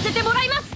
せてもらいます。